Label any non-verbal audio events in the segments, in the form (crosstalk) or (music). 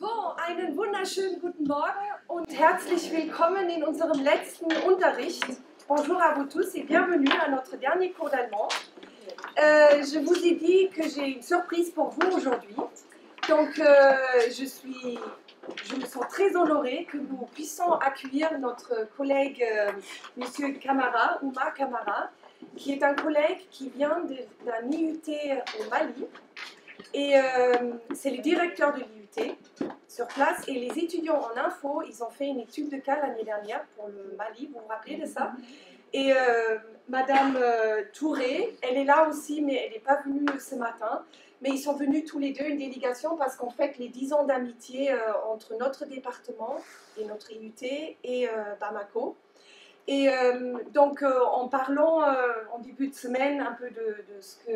So, einen wunderschönen guten. Bonjour à vous tous et bienvenue à notre dernier cours d'allemand. Euh, je vous ai dit que j'ai une surprise pour vous aujourd'hui. Donc, euh, je suis, je me sens très honorée que nous puissions accueillir notre collègue euh, Monsieur Camara, Oumar Camara, qui est un collègue qui vient d'un IUT au Mali. Et euh, c'est le directeur de l'IUT sur place. Et les étudiants en info, ils ont fait une étude de cas l'année dernière pour le Mali. Vous vous rappelez de ça? Et euh, Madame euh, Touré, elle est là aussi, mais elle n'est pas venue ce matin. Mais ils sont venus tous les deux, une délégation, parce qu'en fait, les 10 ans d'amitié euh, entre notre département et notre IUT et Bamako. Et donc, en parlant en début de semaine un peu de, de ce que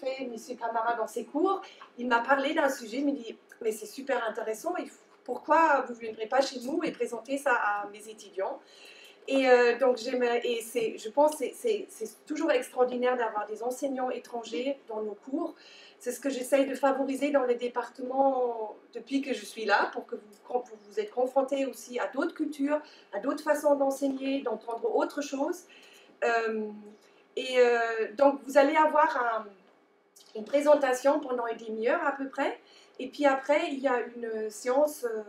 fait M. Camara dans ses cours, il m'a parlé d'un sujet, il m'a dit Mais c'est super intéressant, faut- pourquoi vous ne viendrez pas chez nous et présenter ça à mes étudiants? Et euh, donc, et je pense que c'est- toujours extraordinaire d'avoir des enseignants étrangers dans nos cours. C'est ce que j'essaye de favoriser dans les départements depuis que je suis là, pour que vous, vous êtes confrontés aussi à d'autres cultures, à d'autres façons d'enseigner, d'entendre autre chose. Euh, et euh, donc, vous allez avoir un- une présentation pendant une demi-heure à peu près. Et puis après, il y a une séance euh,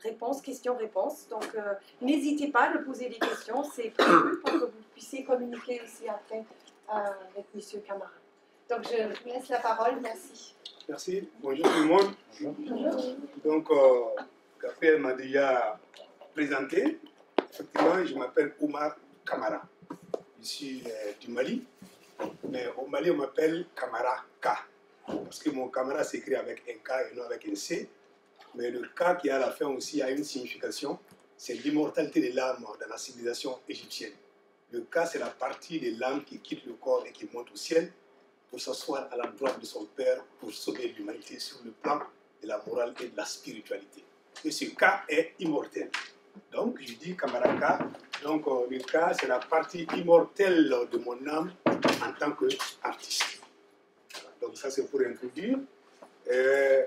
réponse, questions-réponses. Donc, euh, n'hésitez pas à poser des questions. C'est prévu pour que vous puissiez communiquer aussi après euh, avec M. Camara. Donc, je vous laisse la parole. Merci. Merci. Bonjour tout le monde. Donc, euh, Gabriel m'a déjà présenté. Effectivement, je m'appelle Omar Kamara. Je suis euh, du Mali. Mais au Mali, on m'appelle Kamara K. Parce que mon Kamara s'écrit avec un K et non avec un C. Mais le K qui est à la fin aussi a une signification. C'est l'immortalité de l'âme dans la civilisation égyptienne. Le K, c'est la partie de l'âme qui quitte le corps et qui monte au ciel pour s'asseoir à la droite de son Père pour sauver l'humanité sur le plan de la morale et de la spiritualité. Et ce cas est immortel. Donc, je dis Kamaraka, donc euh, le cas, c'est la partie immortelle de mon âme en tant qu'artiste. Donc, ça, c'est pour introduire. Euh,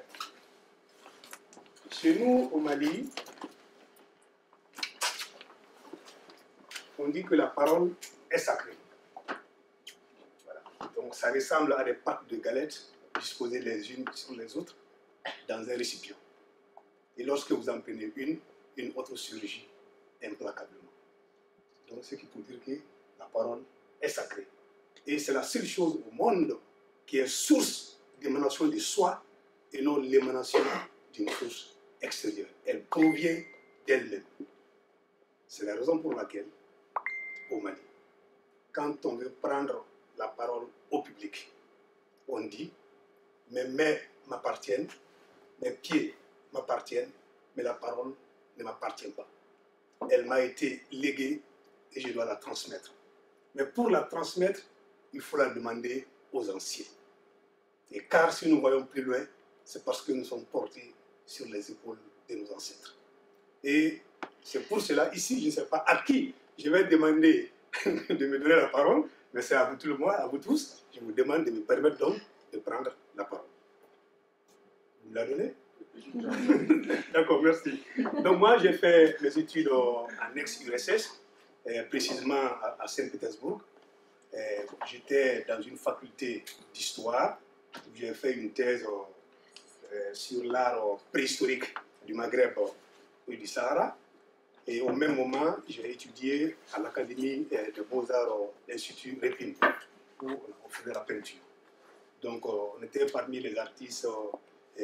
chez nous, au Mali, on dit que la parole est sacrée. Donc ça ressemble à des pâtes de galettes disposées les unes sur les autres dans un récipient. Et lorsque vous en prenez une, une autre surgit implacablement. Donc ce qui peut dire que la parole est sacrée. Et c'est la seule chose au monde qui est source d'émanation de soi et non l'émanation d'une source extérieure. Elle provient d'elle-même. C'est la raison pour laquelle, au Mali, quand on veut prendre la parole au public. On dit, mes mains m'appartiennent, mes pieds m'appartiennent, mais la parole ne m'appartient pas. Elle m'a été léguée et je dois la transmettre. Mais pour la transmettre, il faut la demander aux anciens. Et car si nous voyons plus loin, c'est parce que nous sommes portés sur les épaules de nos ancêtres. Et c'est pour cela, ici, je ne sais pas à qui je vais demander (laughs) de me donner la parole, mais c'est à vous tout le monde, à vous tous, je vous demande de me permettre donc de prendre la parole. Vous me la donnez? (laughs) D'accord, merci. Donc moi, j'ai fait mes études en euh, précisément à Saint-Pétersbourg. Euh, J'étais dans une faculté d'histoire, où j'ai fait une thèse euh, euh, sur l'art préhistorique du Maghreb et du Sahara. Et au même moment, j'ai étudié à l'Académie de Beaux-Arts l'Institut Répine, où on faisait la peinture. Donc, on était parmi les artistes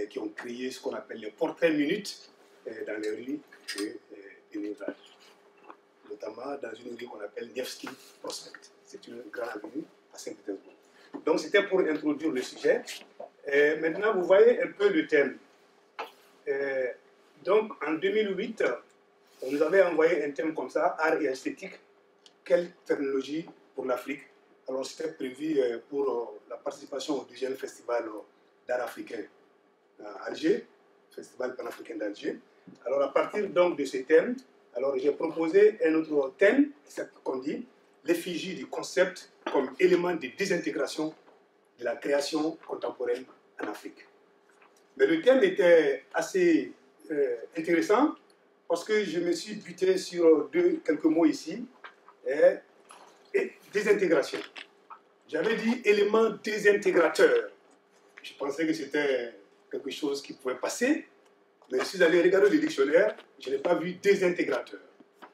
qui ont créé ce qu'on appelle les portraits minutes dans les rues de. Notamment dans une rue qu'on appelle Nevsky Prospect. C'est une grande avenue à Saint-Pétersbourg. Donc, c'était pour introduire le sujet. Et maintenant, vous voyez un peu le thème. Donc, en 2008, on nous avait envoyé un thème comme ça, art et esthétique, quelle technologie pour l'Afrique? Alors c'était prévu euh, pour euh, la participation au deuxième festival euh, d'art africain à Alger, festival panafricain d'Alger. Alors à partir donc de ce thème, alors j'ai proposé un autre thème, c'est qu'on dit l'effigie du concept comme élément de désintégration de la création contemporaine en Afrique. Mais le thème était assez euh, intéressant parce que je me suis buté sur deux, quelques mots ici. Et, désintégration. J'avais dit élément désintégrateur. Je pensais que c'était quelque chose qui pouvait passer, mais si vous allez regarder le dictionnaire, je n'ai pas vu désintégrateur.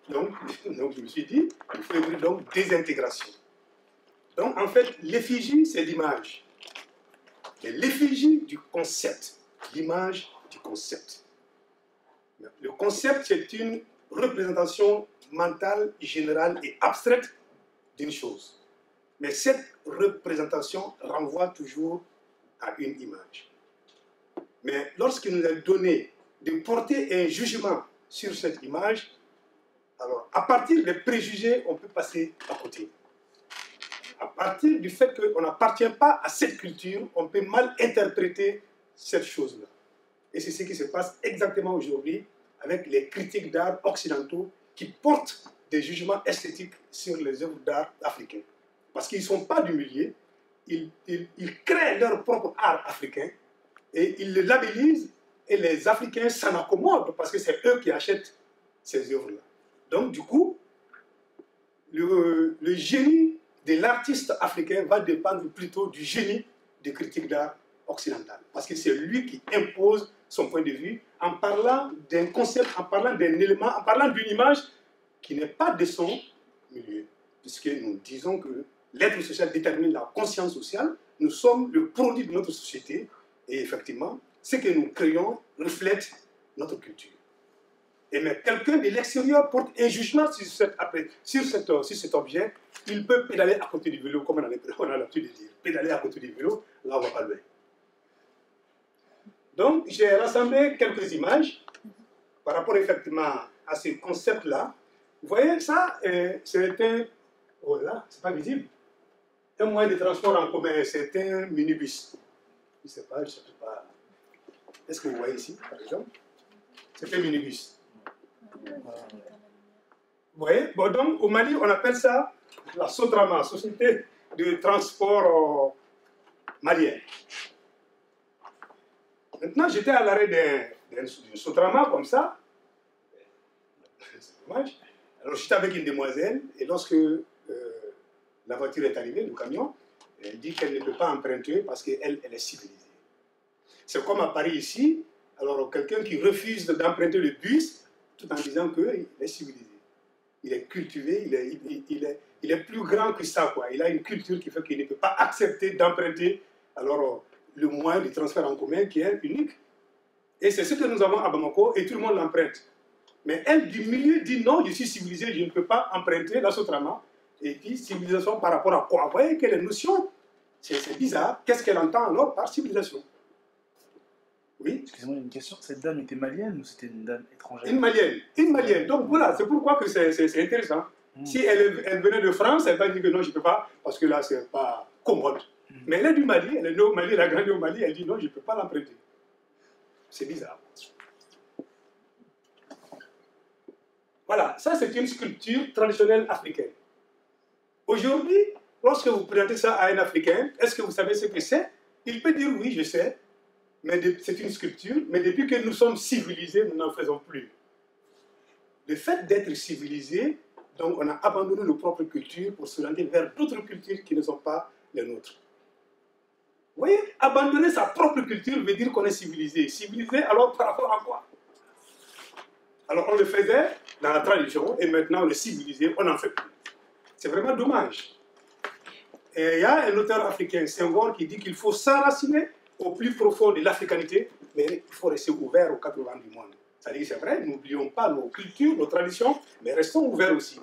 Donc, (laughs) donc, je me suis dit, il faut donc désintégration. Donc, en fait, l'effigie, c'est l'image. Et l'effigie du concept, l'image du concept. Le concept, c'est une représentation mentale, générale et abstraite d'une chose. Mais cette représentation renvoie toujours à une image. Mais lorsqu'il nous est donné de porter un jugement sur cette image, alors à partir des préjugés, on peut passer à côté. À partir du fait qu'on n'appartient pas à cette culture, on peut mal interpréter cette chose-là. Et c'est ce qui se passe exactement aujourd'hui avec les critiques d'art occidentaux qui portent des jugements esthétiques sur les œuvres d'art africaines. Parce qu'ils ne sont pas du milieu, ils, ils, créent leur propre art africain et ils le labellisent et les Africains s'en accommodent parce que c'est eux qui achètent ces œuvres-là. Donc du coup, le, génie de l'artiste africain va dépendre plutôt du génie des critiques d'art occidental. Parce que c'est lui qui impose son point de vue en parlant d'un concept, en parlant d'un élément, en parlant d'une image qui n'est pas de son milieu. Puisque nous disons que l'être social détermine la conscience sociale, nous sommes le produit de notre société et effectivement, ce que nous créons reflète notre culture. Et mais quelqu'un de l'extérieur porte un jugement sur, cet objet, il peut pédaler à côté du vélo, comme on a l'habitude de dire. Pédaler à côté du vélo, là on va pas loin. Donc, j'ai rassemblé quelques images par rapport effectivement à ce concept-là. Vous voyez, ça, euh, c'est un. Oh là, c'est pas visible. Un moyen de transport en commun, c'est un minibus. Je ne sais pas, je ne sais pas. Est-ce que vous voyez ici, par exemple? C'est un minibus. Vous voyez? Bon, Donc, au Mali, on appelle ça la Sotrama, Société de transport euh, malien. Maintenant, j'étais à l'arrêt d'un Sotrama comme ça. C'est dommage. Alors, j'étais avec une demoiselle, et lorsque euh, la voiture est arrivée, le camion, elle dit qu'elle ne peut pas emprunter parce qu'elle elle est civilisée. C'est comme à Paris ici, alors quelqu'un qui refuse d'emprunter le bus tout en disant qu'il est civilisé. Il est cultivé, il est, il, est, il est plus grand que ça. Quoi. Il a une culture qui fait qu'il ne peut pas accepter d'emprunter alors le moyen de transfert en commun qui est unique. Et c'est ce que nous avons à Bamako et tout le monde l'emprunte. Mais elle, du milieu, dit non, je suis civilisé, je ne peux pas emprunter la Sotrama. Et puis, civilisation par rapport à quoi? Vous voyez quelle notion C'est bizarre. Qu'est-ce qu'elle entend alors par civilisation? Oui Excusez-moi, une question. Cette dame était malienne ou c'était une dame étrangère? Une malienne. Une malienne. Donc voilà, c'est pourquoi que c'est intéressant. Hmm. Si elle, elle, venait de France, elle va dire que non, je ne peux pas, parce que là, ce n'est pas commode. Mais elle est du Mali, elle est née au Mali, elle a grandi au Mali, elle dit non, je ne peux pas l'emprunter. C'est bizarre. Voilà, ça c'est une sculpture traditionnelle africaine. Aujourd'hui, lorsque vous présentez ça à un Africain, est-ce que vous savez ce que c'est? Il peut dire oui, je sais, c'est une sculpture, mais depuis que nous sommes civilisés, nous n'en faisons plus. Le fait d'être civilisé, donc on a abandonné nos propres cultures pour se rendre vers d'autres cultures qui ne sont pas les nôtres. Vous voyez, abandonner sa propre culture veut dire qu'on est civilisé. Civilisé, alors par rapport à quoi? Alors on le faisait dans la tradition et maintenant on est civilisé, on n'en fait plus. C'est vraiment dommage. Et il y a un auteur africain, Senghor, qui dit qu'il faut s'enraciner au plus profond de l'africanité, mais il faut rester ouvert aux quatre vents du monde. C'est-à-dire, c'est vrai, n'oublions pas nos cultures, nos traditions, mais restons ouverts aussi.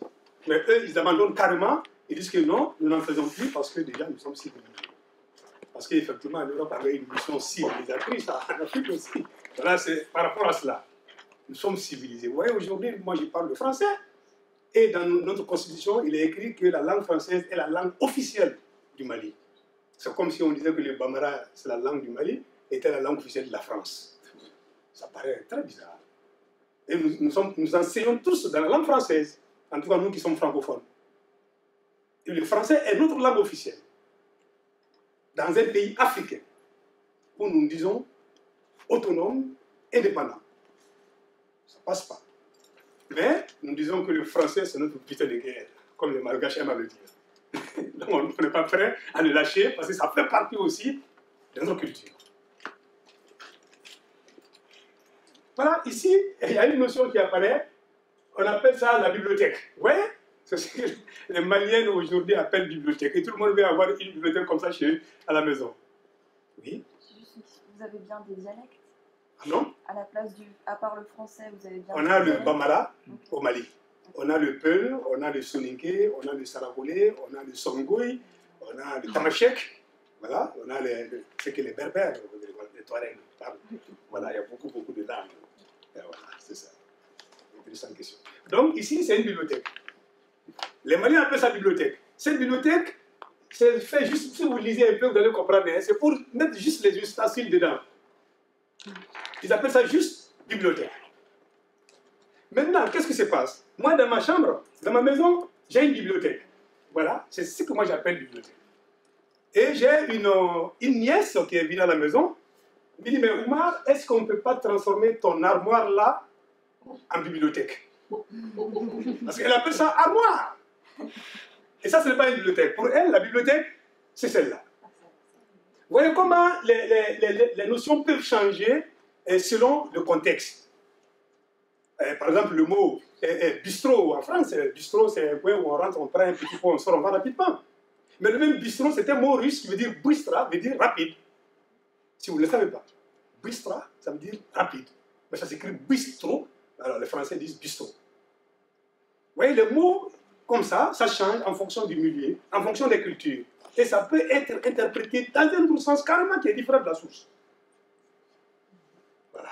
Mais eux, ils abandonnent carrément, ils disent que non, nous n'en faisons plus parce que déjà nous sommes civilisés. Parce qu'effectivement, l'Europe avait une mission civilisatrice en Afrique aussi. Voilà, c'est par rapport à cela. Nous sommes civilisés. Vous voyez, aujourd'hui, moi, je parle le français. Et dans notre constitution, il est écrit que la langue française est la langue officielle du Mali. C'est comme si on disait que le Bambara, c'est la langue du Mali, était la langue officielle de la France. Ça paraît très bizarre. Et nous, enseignons tous dans la langue française, en tout cas nous qui sommes francophones. Et le français est notre langue officielle dans un pays africain où nous disons autonome, indépendant. passe pas. Mais nous disons que le français, c'est notre putain de guerre, comme les malgaches aiment à le dire. (laughs) Donc on n'est pas prêt à le lâcher parce que ça fait partie aussi de notre culture. Voilà, ici, il y a une notion qui apparaît, on appelle ça la bibliothèque. Voyez? C'est ce que les Maliens aujourd'hui appellent bibliothèque. Et tout le monde veut avoir une bibliothèque comme ça chez eux, à la maison. Oui? Vous avez bien des dialectes? Ah non? À la place du. À part le français, vous avez bien On a le Bambara Ok. au Mali. On a le Peul, on a le Soninké, on a le Saragolais, on a le Songoui, on a le Tamashek. Voilà, on a les, ce que les Berbères, les Touaregs parlent. Voilà, il y a beaucoup, beaucoup de langues. Voilà, c'est ça. Intéressante question. Donc, ici, c'est une bibliothèque. Les Maliens appellent ça bibliothèque. Cette bibliothèque, c'est fait juste, si vous lisez un peu, vous allez comprendre, c'est pour mettre juste les ustensiles dedans. Ils appellent ça juste bibliothèque. Maintenant, qu'est-ce qui se passe? Moi, dans ma chambre, dans ma maison, j'ai une bibliothèque. Voilà, c'est ce que moi j'appelle bibliothèque. Et j'ai une, euh, une nièce qui est venue à la maison. Elle me dit, mais Oumar, est-ce qu'on ne peut pas transformer ton armoire là en bibliothèque? Parce qu'elle appelle ça armoire. Et ça, ce n'est pas une bibliothèque. Pour elle, la bibliothèque, c'est celle-là. Vous voyez comment les, les- les- notions peuvent changer euh, selon le contexte. Euh, par exemple, le mot euh, bistrot en France, euh, bistrot, c'est un coin où on rentre, on prend un petit pot, on sort, on va rapidement. Mais le même bistrot, c'est un mot russe qui veut dire bistra, veut dire rapide. Si vous ne le savez pas. Bistra, ça veut dire rapide. Mais ça s'écrit bistrot. Alors les Français disent bistrot. Vous voyez, les mots comme ça, ça change en fonction du milieu, en fonction des cultures. Et ça peut être interprété dans un sens carrément qui est différent de la source. Voilà.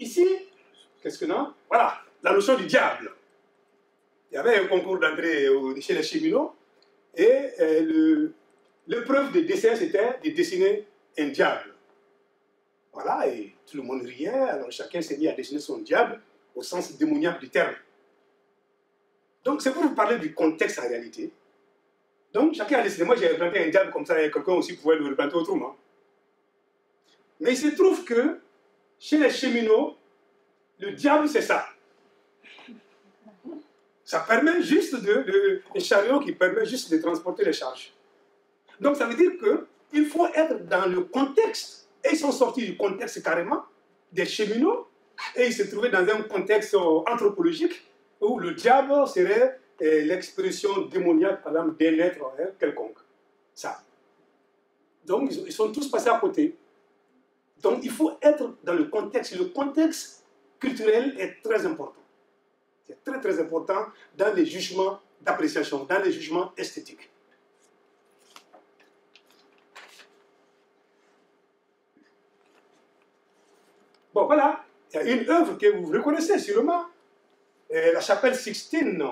Ici, qu'est-ce que non? Voilà, la notion du diable. Il y avait un concours d'entrée chez les cheminots et euh, l'épreuve de dessin, c'était de dessiner un diable. Voilà, et tout le monde riait, alors chacun s'est mis à dessiner son diable au sens démoniaque du terme. Donc, c'est pour vous parler du contexte en réalité. Donc, chacun a décidé. Moi, j'ai représenté un diable comme ça, et quelqu'un aussi pouvait le représenter autrement. Mais il se trouve que chez les cheminots, le diable, c'est ça. Ça permet juste de, les chariots qui permettent juste de transporter les charges. Donc, ça veut dire qu'il faut être dans le contexte. Et ils sont sortis du contexte carrément des cheminots, et ils se trouvaient dans un contexte euh, anthropologique où le diable serait euh, l'expression démoniaque, par exemple, d'un être hein, quelconque. Ça. Donc, ils sont tous passés à côté. Donc, il faut être dans le contexte. Le contexte culturel est très important. C'est très, très important dans les jugements d'appréciation, dans les jugements esthétiques. Bon, voilà. Il y a une œuvre que vous reconnaissez sûrement. Euh, la chapelle Sixtine,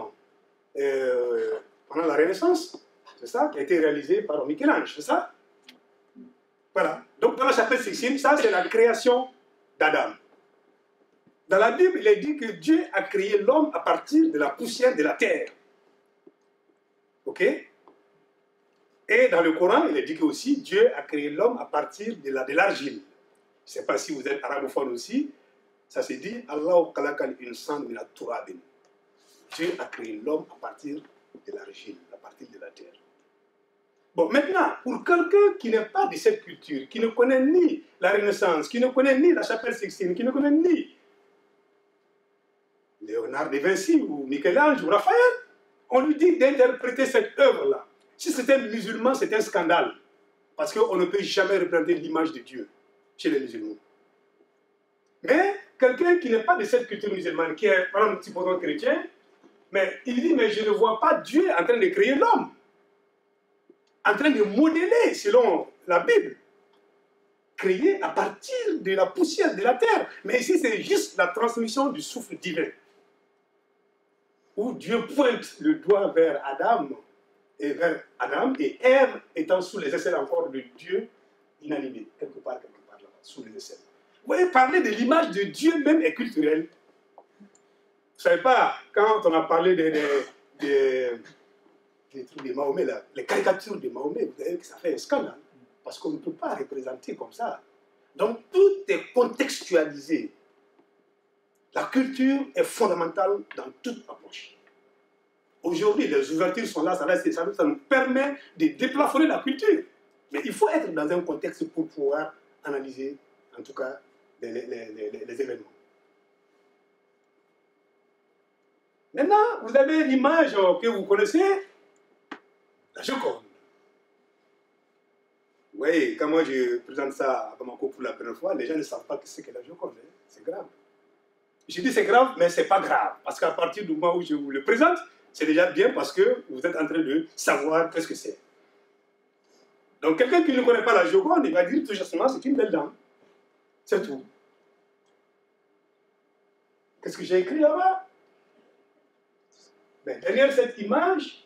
euh, pendant la Renaissance, c'est ça, qui a été réalisée par Michel-Ange, c'est ça? Voilà. Donc, dans la chapelle Sixtine, ça, c'est la création d'Adam. Dans la Bible, il est dit que Dieu a créé l'homme à partir de la poussière de la terre. OK? Et dans le Coran, il est dit que aussi Dieu a créé l'homme à partir de la- de l'argile. Je ne sais pas si vous êtes arabophone aussi. Ça se dit Allah khalaqal insan min turabin. Dieu a créé l'homme à partir de l'argile, à partir de la terre. Bon, maintenant, pour quelqu'un qui n'est pas de cette culture, qui ne connaît ni la Renaissance, qui ne connaît ni la chapelle Sixtine, qui ne connaît ni Léonard de Vinci ou Michel-Ange ou Raphaël, on lui dit d'interpréter cette œuvre-là. Si c'était musulman, c'est un scandale. Parce qu'on ne peut jamais représenter l'image de Dieu chez les musulmans. Mais quelqu'un qui n'est pas de cette culture musulmane, qui est, par exemple, chrétien, mais il dit, mais je ne vois pas Dieu en train de créer l'homme, en train de modeler, selon la Bible, créé à partir de la poussière de la terre. Mais ici, c'est juste la transmission du souffle divin, où Dieu pointe le doigt vers Adam, et vers Adam, et Ève étant sous les aisselles encore de Dieu inanimé, quelque part, quelque part là-bas, sous les aisselles. Vous voyez, parler de l'image de Dieu même est culturel. Vous savez pas, quand on a parlé des, des, des trucs de Mahomet, là, les caricatures de Mahomet, vous savez que ça fait un scandale. Parce qu'on ne peut pas représenter comme ça. Donc tout est contextualisé. La culture est fondamentale dans toute approche. Aujourd'hui, les ouvertures sont là, ça, ça, nous permet de déplafonner la culture. Mais il faut être dans un contexte pour pouvoir analyser, en tout cas, les, événements. Maintenant, vous avez l'image que vous connaissez, la Joconde. Voyez, quand moi je présente ça à Bamako pour la première fois, les gens ne savent pas ce qu'est la Joconde. hein. C'est grave. Je dis c'est grave, mais c'est pas grave. Parce qu'à partir du moment où je vous le présente, c'est déjà bien parce que vous êtes en train de savoir qu'est-ce que c'est. Donc quelqu'un qui ne connaît pas la Joconde, il va dire tout justement c'est une belle dame. C'est tout. Qu'est-ce que j'ai écrit là-bas? Ben, Derrière cette image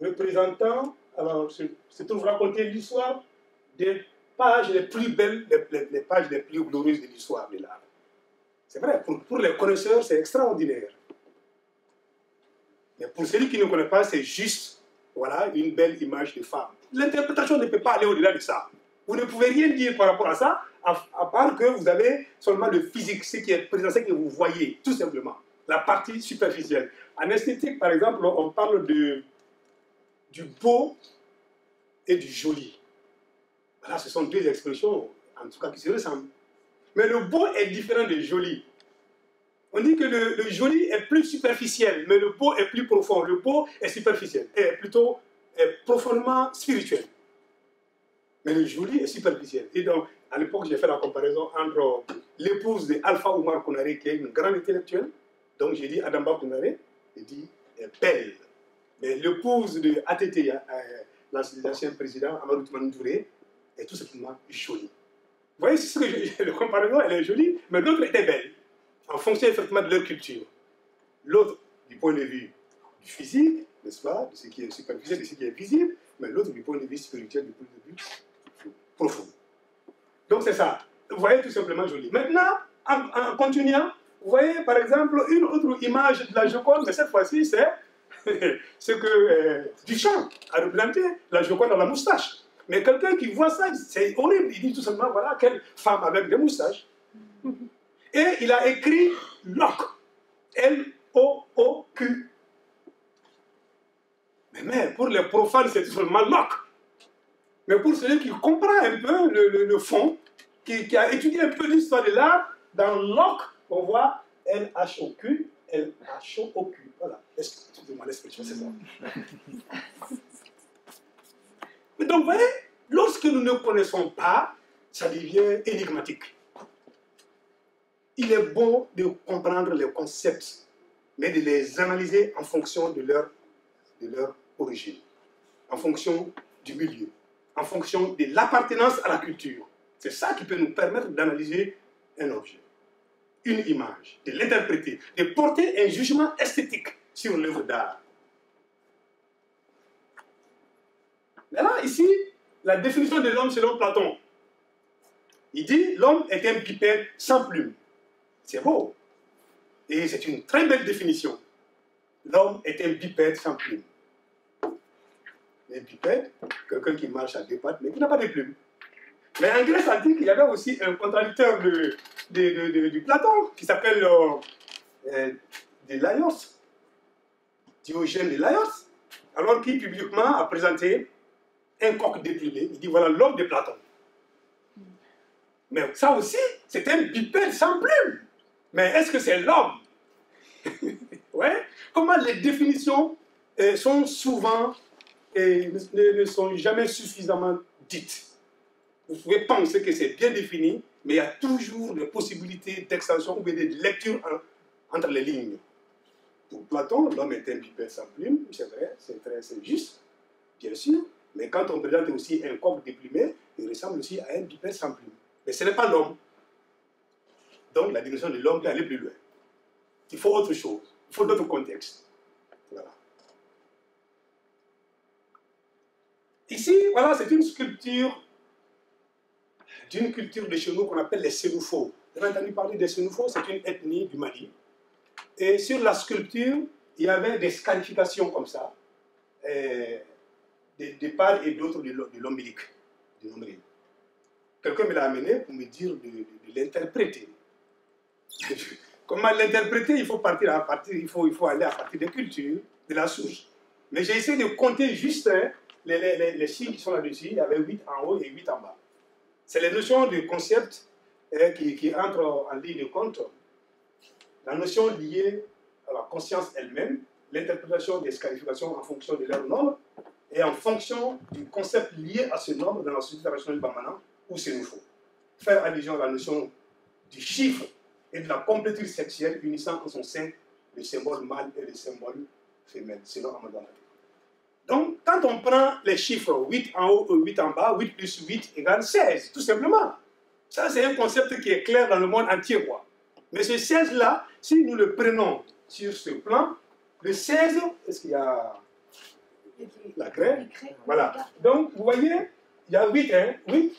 représentant, alors pour vous raconter l'histoire des pages les plus belles, les, les- les pages les plus glorieuses de l'histoire de l'art. C'est vrai, pour, les connaisseurs, c'est extraordinaire. Mais pour celui qui ne connaît pas, c'est juste voilà, une belle image de femme. L'interprétation ne peut pas aller au-delà de ça. Vous ne pouvez rien dire par rapport à ça, à, à part que vous avez seulement le physique, ce qui est présent, ce que vous voyez, tout simplement. La partie superficielle. En esthétique, par exemple, on parle de, du beau et du joli. Voilà, ce sont deux expressions, en tout cas, qui se ressemblent. Mais le beau est différent du joli. On dit que le, joli est plus superficiel, mais le beau est plus profond. Le beau est superficiel, est plutôt est profondément spirituel. Mais le joli est superficiel. Et donc, à l'époque, j'ai fait la comparaison entre l'épouse de Alpha Oumar Konaré, qui est une grande intellectuelle. Donc, j'ai dit Adamba Konaré, j'ai dit belle. Mais l'épouse de ATT, euh, l'ancien président Amadou Toumane Touré, est tout simplement jolie. Vous voyez, la comparaison, elle est jolie, mais l'autre était belle, en fonction effectivement de leur culture. L'autre, du point de vue du physique, n'est-ce pas, de ce qui est superficiel, de ce qui est visible, mais l'autre du point de vue spirituel, du point de vue profond. Donc c'est ça. Vous voyez tout simplement joli. Maintenant, en, en continuant, vous voyez par exemple une autre image de la Joconde, mais cette fois-ci c'est (laughs) ce que euh, Duchamp a représenté, la Joconde dans la moustache. Mais quelqu'un qui voit ça, c'est horrible. Il dit tout simplement, voilà, quelle femme avec des moustaches. Et il a écrit Locke. L-O-O-Q. Mais, pour les profanes, c'est tout simplement Locke. Mais pour celui qui comprend un peu le, le- fond, qui, qui a étudié un peu l'histoire de l'art, dans Locke, on voit L-H-O-Q, L-H-O-Q. Voilà. Excusez-moi l'expression, c'est ça. (laughs) Mais donc, vous voyez, lorsque nous ne connaissons pas, ça devient énigmatique. Il est bon de comprendre les concepts, mais de les analyser en fonction de leur, de leur origine, en fonction du milieu, en fonction de l'appartenance à la culture. C'est ça qui peut nous permettre d'analyser un objet, une image, de l'interpréter, de porter un jugement esthétique sur l'œuvre d'art. Maintenant, ici, la définition de l'homme selon Platon. Il dit l'homme est un bipède sans plume. C'est beau. Et c'est une très belle définition. L'homme est un bipède sans plume. Un bipède, quelqu'un qui marche à deux pattes, mais qui n'a pas de plumes. Mais en Grèce antique, il y avait aussi un contradicteur de, Platon qui s'appelle euh, euh, Laios, Diogène de Laios, alors qui publiquement a présenté un coq déplumé. Il dit voilà l'homme de Platon. Mais ça aussi, c'est un bipède sans plume. Mais est-ce que c'est l'homme? (laughs) Ouais. Comment les définitions euh, sont souvent et ne, sont jamais suffisamment dites? Vous pouvez penser que c'est bien défini, mais il y a toujours des possibilités d'extension ou de lecture en- entre les lignes. Pour Platon, l'homme est un bipède sans plume, c'est vrai, c'est très c'est juste, bien sûr, mais quand on présente aussi un coq déplumé, il ressemble aussi à un bipède sans plume. Mais ce n'est pas l'homme. Donc la définition de l'homme peut aller plus loin. Il faut autre chose, il faut d'autres contextes. Voilà. Ici, voilà, c'est une sculpture d'une culture de chez nous qu'on appelle les Sénoufos. Vous avez entendu parler des Sénoufos, c'est une ethnie du Mali. Et sur la sculpture, il y avait des scarifications comme ça, euh, de, de part et d'autre de l'o- de l'ombilic, de nombril. Quelqu'un me l'a amené pour me dire de, l'interpréter. comment l'interpréter, il faut partir à partir, il faut, il faut aller à partir des cultures, de la source. Mais j'ai essayé de compter juste hein, les, les, les, signes qui sont là-dessus. Il y avait 8 en haut et 8 en bas. C'est les notions de concept hein, qui, qui entrent en ligne de compte. La notion liée à la conscience elle-même, l'interprétation des qualifications en fonction de leur nombre et en fonction du concept lié à ce nombre dans la société rationnelle Bamana, où c'est nous faut. Faire allusion à la notion du chiffre et de la complétude sexuelle unissant en son sein le symbole mâle et le symbole femelle, selon Amadou Donc, quand on prend les chiffres 8 en haut et 8 en bas, 8 plus 8 égale 16, tout simplement. Ça, c'est un concept qui est clair dans le monde entier. Mais ce 16-là, si nous le prenons sur ce plan, le 16, est-ce qu'il y a la craie Voilà. Donc, vous voyez, il y a 8, hein 8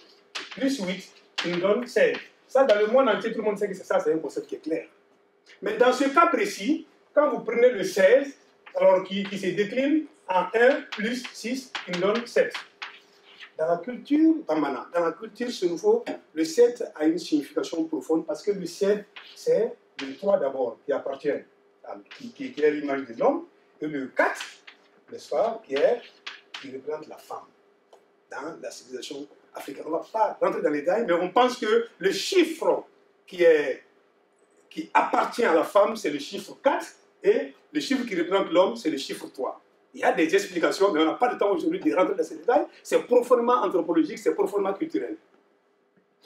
plus 8, qui nous donne 16. Ça, dans le monde entier, tout le monde sait que c'est ça, c'est un concept qui est clair. Mais dans ce cas précis, quand vous prenez le 16, alors qui, qui se décline en 1 plus 6, qui nous donne 7. Dans la culture Bamana, dans la culture nouveau, le 7 a une signification profonde parce que le 7, c'est le 3 d'abord qui appartient, à, qui, qui, qui est l'image de l'homme, et le 4, n'est-ce pas, qui, représente la femme dans la civilisation africaine. On ne va pas rentrer dans les détails, mais on pense que le chiffre qui, est, qui appartient à la femme, c'est le chiffre 4, et le chiffre qui représente l'homme, c'est le chiffre 3. Il y a des explications, mais on n'a pas le temps aujourd'hui de rentrer dans ces détails. C'est profondément anthropologique, c'est profondément culturel.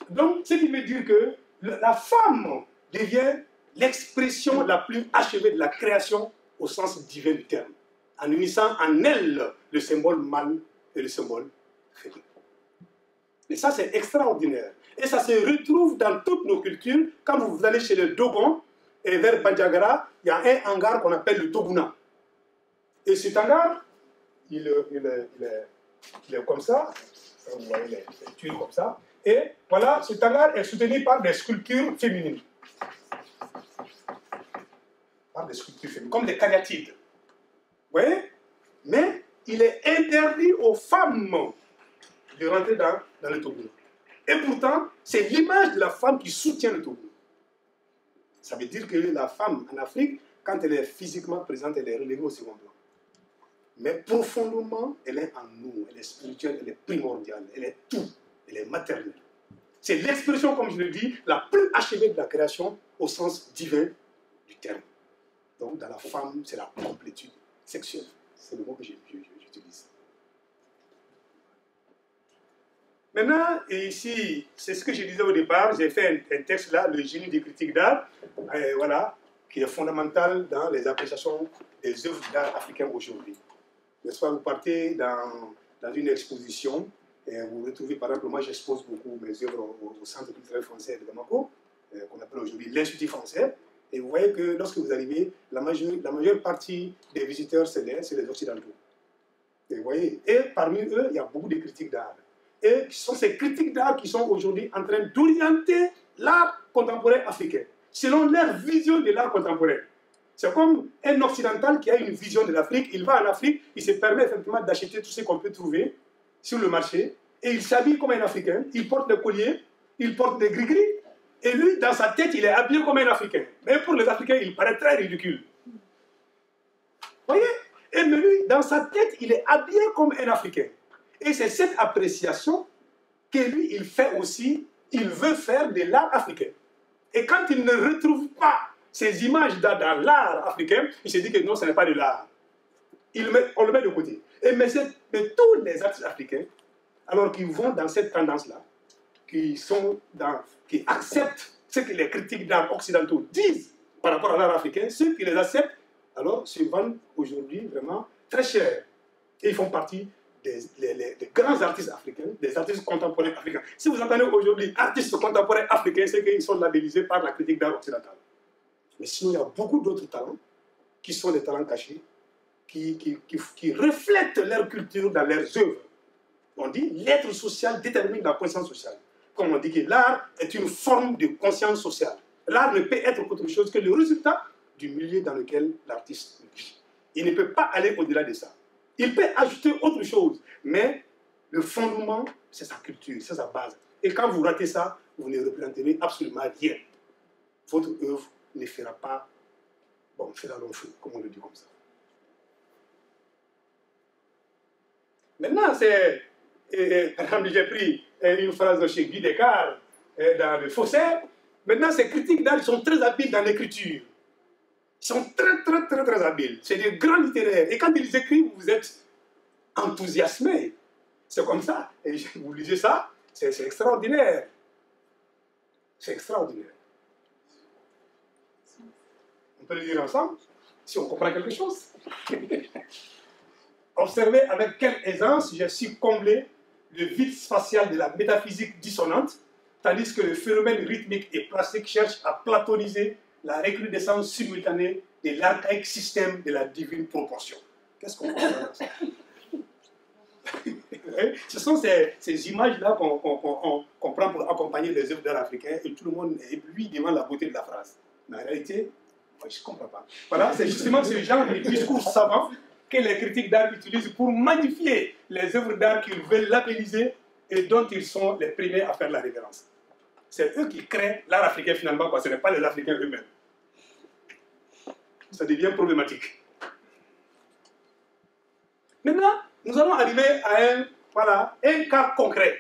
Donc, ce qui veut dire que la femme devient l'expression la plus achevée de la création au sens divin du terme, en unissant en elle le symbole mâle et le symbole féminin. Et ça, c'est extraordinaire. Et ça se retrouve dans toutes nos cultures. Quand vous allez chez les Dogons et vers Bandiagara, il y a un hangar qu'on appelle le Toguna. Et cet hangar, il, il, est, il, est, il est comme ça. Vous voyez les, les tuiles comme ça. Et voilà, cet hangar est soutenu par des sculptures féminines. Par des sculptures féminines, comme des cariatides. Voyez Mais il est interdit aux femmes de rentrer dans, dans le Togo. Et pourtant, c'est l'image de la femme qui soutient le Togo. Ça veut dire que la femme en Afrique, quand elle est physiquement présente, elle est relevée au second plan. Mais profondément, elle est en nous, elle est spirituelle, elle est primordiale, elle est tout, elle est maternelle. C'est l'expression, comme je le dis, la plus achevée de la création au sens divin du terme. Donc, dans la femme, c'est la complétude sexuelle. C'est le mot que j'utilise. Maintenant, ici, c'est ce que je disais au départ, j'ai fait un, texte là, le génie des critiques d'art, euh, voilà, qui est fondamental dans les appréciations des œuvres d'art africaines aujourd'hui. N'est-ce pas, vous partez dans, dans, une exposition et vous retrouvez, par exemple, moi j'expose beaucoup mes œuvres au, au, Centre culturel français de Bamako, euh, qu'on appelle aujourd'hui l'Institut français, et vous voyez que lorsque vous arrivez, la majeure, partie des visiteurs, c'est les, les Occidentaux. Et vous voyez, et parmi eux, il y a beaucoup de critiques d'art. Et ce sont ces critiques d'art qui sont aujourd'hui en train d'orienter l'art contemporain africain, selon leur vision de l'art contemporain. C'est comme un occidental qui a une vision de l'Afrique, il va en Afrique, il se permet effectivement d'acheter tout ce qu'on peut trouver sur le marché, et il s'habille comme un Africain, il porte des colliers, il porte des gris-gris, et lui, dans sa tête, il est habillé comme un Africain. Mais pour les Africains, il paraît très ridicule. Voyez? Et mais lui, dans sa tête, il est habillé comme un Africain. Et c'est cette appréciation que lui, il fait aussi, il veut faire de l'art africain. Et quand il ne retrouve pas ces images dans, dans l'art africain, il se dit que non, ce n'est pas de l'art. On le met de côté. Et mais, mais tous les artistes africains, alors qu'ils vont dans cette tendance-là, qui sont dans, qui acceptent ce que les critiques d'art occidentaux disent par rapport à l'art africain, ceux qui les acceptent, alors se vendent aujourd'hui vraiment très cher. Et ils font partie des, grands artistes africains, des artistes contemporains africains. Si vous entendez aujourd'hui artistes contemporains africains, c'est qu'ils sont labellisés par la critique d'art occidentale. Mais sinon, il y a beaucoup d'autres talents qui sont des talents cachés, qui, qui, qui, qui reflètent leur culture dans leurs œuvres. On dit l'être social détermine la conscience sociale. Comme on dit que l'art est une forme de conscience sociale. L'art ne peut être autre chose que le résultat du milieu dans lequel l'artiste vit. Il ne peut pas aller au-delà de ça. Il peut ajouter autre chose, mais le fondement, c'est sa culture, c'est sa base. Et quand vous ratez ça, vous ne représenterez absolument rien. Votre œuvre ne fera pas, bon, fera long feu, comme on le dit comme ça. Maintenant, c'est, par exemple, j'ai pris une phrase de chez Guy Descartes dans le Faussaire. Maintenant, ces critiques d'art, sont très habiles dans l'écriture. Ils sont très, très, très, très habiles. C'est des grands littéraires. Et quand ils écrivent, vous êtes enthousiasmé. C'est comme ça. Et je- vous lisez ça, c'est extraordinaire. C'est extraordinaire. On peut le dire ensemble, si on comprend quelque chose. (laughs) Observez avec quelle aisance j'ai su combler le vide spatial de la métaphysique dissonante, tandis que le phénomène rythmique et plastique cherche à platoniser la recrudescence simultanée de l'archaïque système de la divine proportion. Qu'est-ce qu'on comprend dans (laughs) Ce sont ces, images-là qu'on qu'on prend pour accompagner les œuvres d'art africains et tout le monde ébloui devant la beauté de la phrase. Mais en réalité, moi, je ne comprends pas. Voilà, c'est justement ce genre de discours savant que les critiques d'art utilisent pour magnifier les œuvres d'art qu'ils veulent labelliser et dont ils sont les premiers à faire la révérence. C'est eux qui créent l'art africain finalement, ce n'est pas les Africains eux-mêmes. Ça devient problématique. Maintenant, nous allons arriver à un, voilà, un cas concret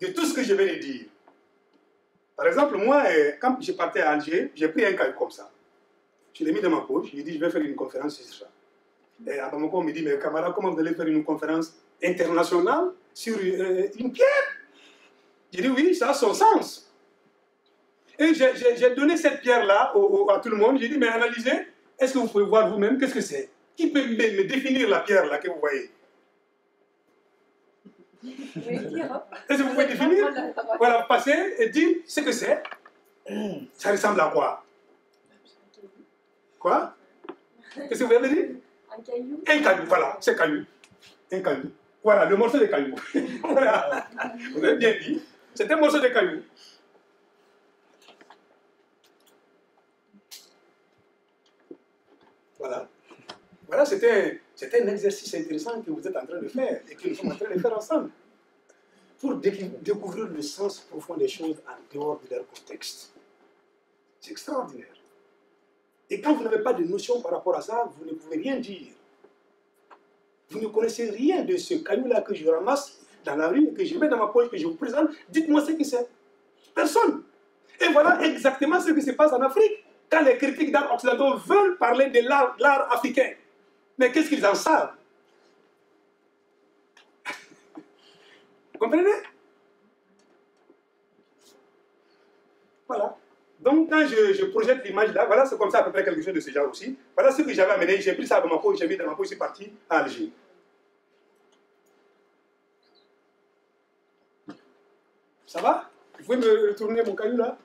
de tout ce que je vais dire. Par exemple, moi, euh, quand je partais à Alger, j'ai pris un cahier comme ça. Je l'ai mis dans ma poche, j'ai dit, je vais faire une conférence sur ça. Et à Bamako, on me dit, mais camarade, comment vous allez faire une conférence internationale sur euh, une pierre? J'ai dit, oui, ça a son sens. Et j'ai- donné cette pierre-là à tout le monde. J'ai dit, mais analysez, est-ce que vous pouvez voir vous-même qu'est-ce que c'est? Qui peut me, me définir la pierre-là que vous voyez? Est-ce que vous pouvez définir? Voilà, passer et dire ce que c'est. Ça ressemble à quoi? Quoi? Qu'est-ce que vous avez dit? Un caillou Un caillou, voilà, c'est caillou. Un caillou. Voilà, le morceau de caillou. (laughs) voilà. Vous avez bien dit. C'est un morceau de caillou. Voilà. Voilà, c'était un exercice intéressant que vous êtes en train de faire et que nous sommes en train de faire ensemble. Pour décou- découvrir le sens profond des choses en dehors de leur contexte. C'est extraordinaire. Et quand vous n'avez pas de notion par rapport à ça, vous ne pouvez rien dire. Vous ne connaissez rien de ce caillou-là que je ramasse dans la rue, que je mets dans ma poche, que je vous présente. Dites-moi ce que c'est. Personne. Et voilà exactement ce qui se passe en Afrique. Quand les critiques d'art occidentaux veulent parler de l'art africain. Mais qu'est-ce qu'ils en savent? Vous (laughs) comprenez? Voilà. Donc, quand je, je projette l'image là, voilà, c'est comme ça à peu près quelque chose de ce genre aussi. Voilà ce que j'avais amené. J'ai pris ça dans ma poche, j'ai mis dans ma poche, c'est parti à Alger. Ça va? Vous pouvez me retourner mon caillou là?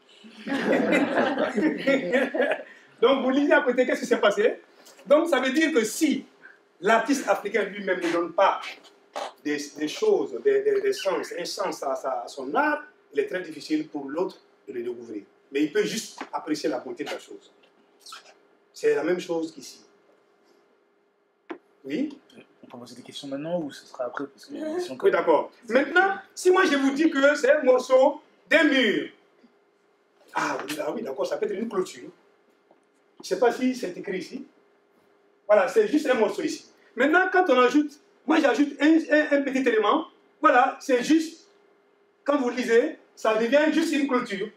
(laughs) Donc, vous lisez à côté, qu'est-ce qui s'est passé? Donc, ça veut dire que si l'artiste africain lui-même ne donne pas des, choses, des, sens, un sens à son art, il est très difficile pour l'autre de le découvrir. Mais il peut juste apprécier la beauté de la chose. C'est la même chose qu'ici. Oui? On peut poser des questions maintenant ou ce sera après parce que si on Oui, d'accord. Maintenant, si moi je vous dis que c'est un morceau d'un mur, ah oui, ah oui, d'accord, ça peut être une clôture. Je ne sais pas si c'est écrit ici. Voilà, c'est juste un morceau ici. Maintenant, quand on ajoute, moi j'ajoute un, un- un petit élément, voilà, c'est juste, quand vous lisez, ça devient juste une clôture.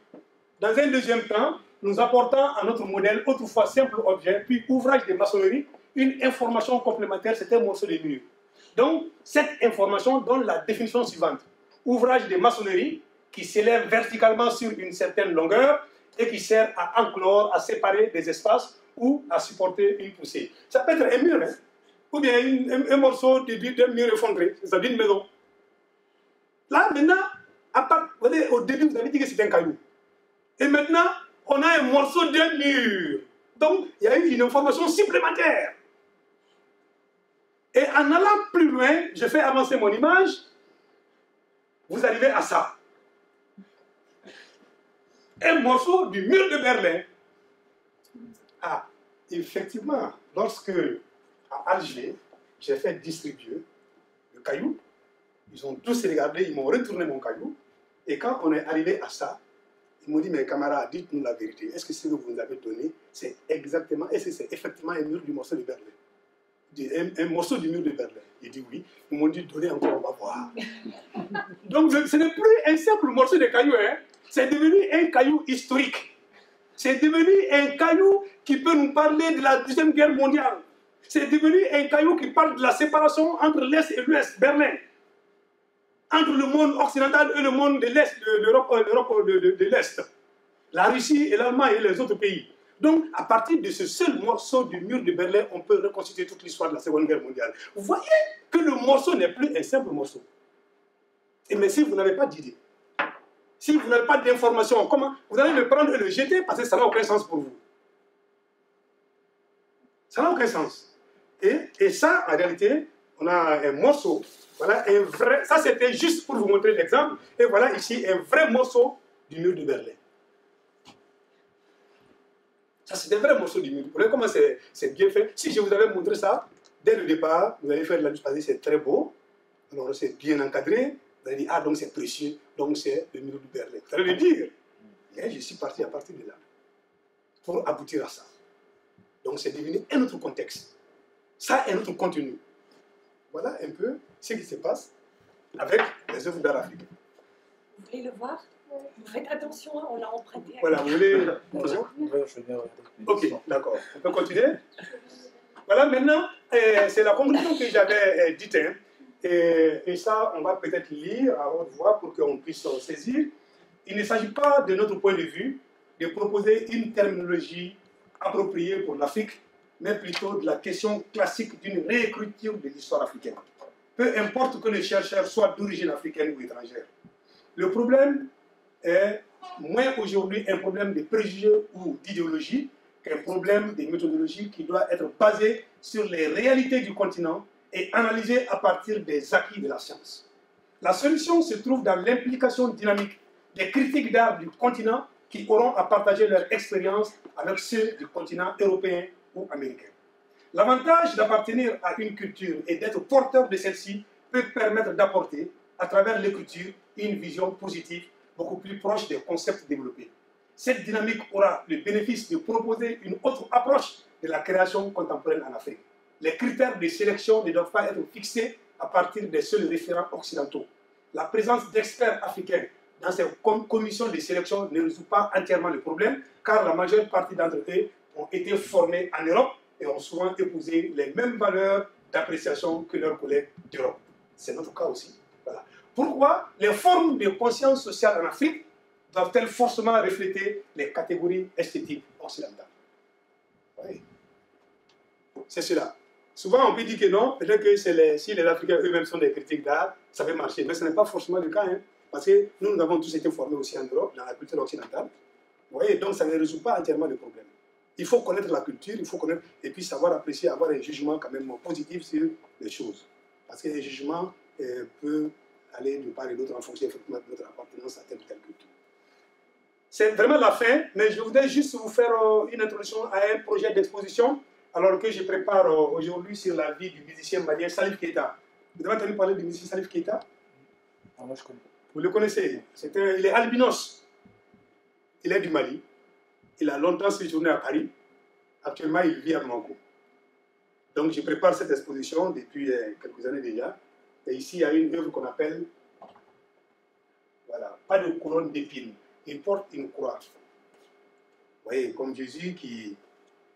Dans un deuxième temps, nous apportons à notre modèle, autrefois simple objet, puis ouvrage de maçonnerie, une information complémentaire, c'est un morceau de mur. Donc, cette information donne la définition suivante. Ouvrage de maçonnerie qui s'élève verticalement sur une certaine longueur et qui sert à enclore, à séparer des espaces ou à supporter une poussée. Ça peut être un mur, hein, ou bien une- un, un morceau d'un mur effondré, c'est d'une maison. Là, maintenant, à part, vous voyez, au début, vous avez dit que c'était un caillou. Et maintenant, on a un morceau d'un mur. Donc, il y a eu une information supplémentaire. Et en allant plus loin, je fais avancer mon image, vous arrivez à ça. Un morceau du mur de Berlin. Ah, effectivement, lorsque à Alger, j'ai fait distribuer le caillou, ils ont tous regardé, ils m'ont retourné mon caillou, et quand on est arrivé à ça, Ils m'ont dit, mes camarades, dites-nous la vérité. Est-ce que ce que vous nous avez donné, c'est exactement, est-ce que c'est effectivement un mur du morceau de Berlin? Un, un morceau du mur de Berlin. Il dit oui. Ils m'ont dit, donnez encore, on va voir. (laughs) Donc ce ce n'est plus un simple morceau de caillou, hein. c'est devenu un caillou historique. C'est devenu un caillou qui peut nous parler de la Deuxième Guerre mondiale. C'est devenu un caillou qui parle de la séparation entre l'Est et l'Ouest, Berlin. Entre le monde occidental et le monde de l'Est, de l'Europe euh, l'Europe de, l'Est. La Russie et l'Allemagne et les autres pays. Donc, à partir de ce seul morceau du mur de Berlin, on peut reconstituer toute l'histoire de la Seconde Guerre mondiale. Vous voyez que le morceau n'est plus un simple morceau. Et mais si vous n'avez pas d'idée, si vous n'avez pas d'information, comment vous allez le prendre et le jeter parce que ça n'a aucun sens pour vous. Ça n'a aucun sens. Et, et ça, en réalité, on a un morceau. Voilà, un vrai. Ça, c'était juste pour vous montrer l'exemple. Et voilà ici un vrai morceau du mur de Berlin. Ça, c'est un vrai morceau du mur. Vous voyez comment c'est bien fait. Si je vous avais montré ça, dès le départ, vous allez faire la parce c'est très beau. Alors, c'est bien encadré. Vous allez dire, ah, donc c'est précieux. Donc, c'est le mur de Berlin. Vous allez le dire. Mais je suis parti à partir de là pour aboutir à ça. Donc, c'est devenu un autre contexte. Ça, un autre contenu. Voilà un peu ce qui se passe avec les œuvres d'art africaines. Vous voulez le voir? Vous faites attention, hein, on l'a emprunté. à- Voilà, vous voulez. Ok, d'accord. On peut continuer? Voilà, maintenant, euh, c'est la conclusion que j'avais euh, dite. hein. Et, et ça, on va peut-être lire à haute voix pour qu'on puisse en saisir. Il ne s'agit pas, de notre point de vue, de proposer une terminologie appropriée pour l'Afrique, mais plutôt de la question classique d'une réécriture de l'histoire africaine. Peu importe que le chercheur soit d'origine africaine ou étrangère. Le problème est moins aujourd'hui un problème de préjugés ou d'idéologie qu'un problème de méthodologie qui doit être basé sur les réalités du continent et analysé à partir des acquis de la science. La solution se trouve dans l'implication dynamique des critiques d'art du continent qui auront à partager leur expérience avec ceux du continent européen ou américain. L'avantage d'appartenir à une culture et d'être porteur de celle-ci peut permettre d'apporter, à travers l'écriture, une vision positive beaucoup plus proche des concepts développés. Cette dynamique aura le bénéfice de proposer une autre approche de la création contemporaine en Afrique. Les critères de sélection ne doivent pas être fixés à partir des seuls référents occidentaux. La présence d'experts africains dans ces com- commissions de sélection ne résout pas entièrement le problème, car la majeure partie d'entre eux ont été formés en Europe et ont souvent épousé les mêmes valeurs d'appréciation que leurs collègues d'Europe. C'est notre cas aussi. Pourquoi les formes de conscience sociale en Afrique doivent-elles forcément refléter les catégories esthétiques occidentales? C'est cela. Souvent, on peut dire que non, peut-être que si les Africains eux-mêmes sont des critiques d'art, ça peut marcher. Mais ce n'est pas forcément le cas, hein, parce que nous, nous avons tous été formés aussi en Europe, dans la culture occidentale. Vous voyez, donc ça ne résout pas entièrement le problème. Il faut connaître la culture, il faut connaître, et puis savoir apprécier, avoir un jugement quand même positif sur les choses. Parce que les jugements euh, peuvent aller de part et d'autre en fonction de notre appartenance à telle ou telle culture. C'est vraiment la fin, mais je voudrais juste vous faire euh, une introduction à un projet d'exposition alors que je prépare euh, aujourd'hui sur la vie du musicien malien Salif Keita. Vous avez entendu parler du musicien Salif Keita? Ah, moi, je connais. Vous le connaissez? Un- Il est albinos. Il est du Mali. Il a longtemps séjourné à Paris. Actuellement, il vit à Bamako. Donc, je prépare cette exposition depuis euh, quelques années déjà. Et ici, il y a une œuvre qu'on appelle, voilà, pas de couronne d'épines. Il porte une croix. Vous voyez, comme Jésus qui-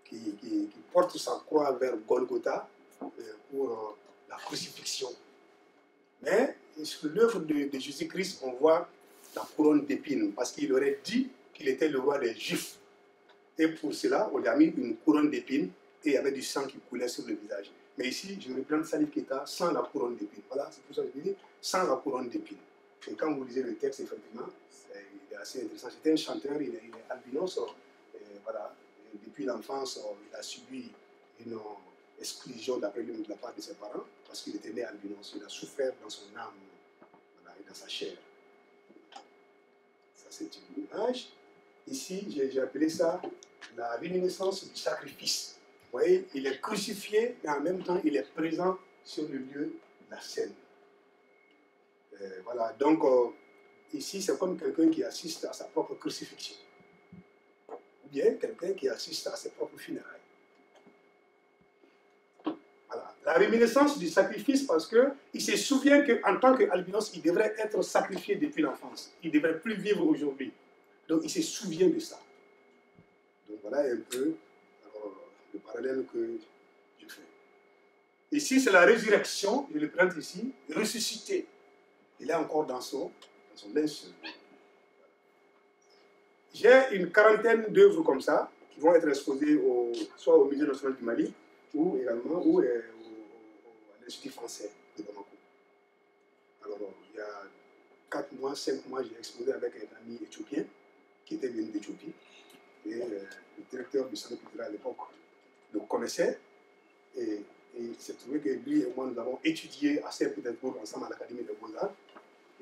qui porte sa croix vers Golgotha euh, pour euh, la crucifixion. Mais sur l'œuvre de, de Jésus-Christ, on voit la couronne d'épines, parce qu'il aurait dit qu'il était le roi des Juifs. Et pour cela, on lui a mis une couronne d'épines et il y avait du sang qui coulait sur le visage. Mais ici, je reprends Salif Keita sans la couronne d'épines. Voilà, c'est pour ça que je dis sans la couronne d'épines. Quand vous lisez le texte, effectivement, il est assez intéressant. C'était un chanteur, il est, il albinos. Voilà, depuis l'enfance, il a subi une euh, exclusion d'après lui de la part de ses parents, parce qu'il était né albinos. Il a souffert dans son âme voilà, et dans sa chair. Ça, c'est une image. Ici, j'ai appelé ça la réminiscence du sacrifice. Vous voyez, il est crucifié, mais en même temps, il est présent sur le lieu de la scène. Euh, voilà, donc, euh, ici, c'est comme quelqu'un qui assiste à sa propre crucifixion. Ou bien quelqu'un qui assiste à ses propres funérailles. Voilà. La réminiscence du sacrifice parce qu'il se souvient qu'en tant qu'albinos, il devrait être sacrifié depuis l'enfance. Il ne devrait plus vivre aujourd'hui. Donc il se souvient de ça. Voilà un peu le parallèle que je fais. Ici, c'est la résurrection, je le présente ici, ressuscité. Il est encore dans son, dans son linge. J'ai une quarantaine d'œuvres comme ça qui vont être exposées au, soit au Musée national du Mali ou également ou, euh, au, à l'Institut français de Bamako. Alors, il y a 4 mois, 5 mois, j'ai exposé avec un ami éthiopien qui était venu d'Éthiopie. Et le directeur du centre culturel à l'époque le connaissait. Et, et il s'est trouvé que lui et moi, nous avons étudié à Saint-Pétersbourg ensemble à l'Académie des Beaux-Arts.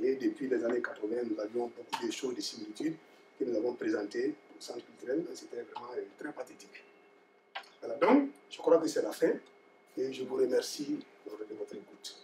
Et depuis les années 80, nous avions beaucoup de choses, de similitudes que nous avons présentées au centre culturel. C'était vraiment euh, très pathétique. Voilà, donc, je crois que c'est la fin. Et je vous remercie de votre écoute.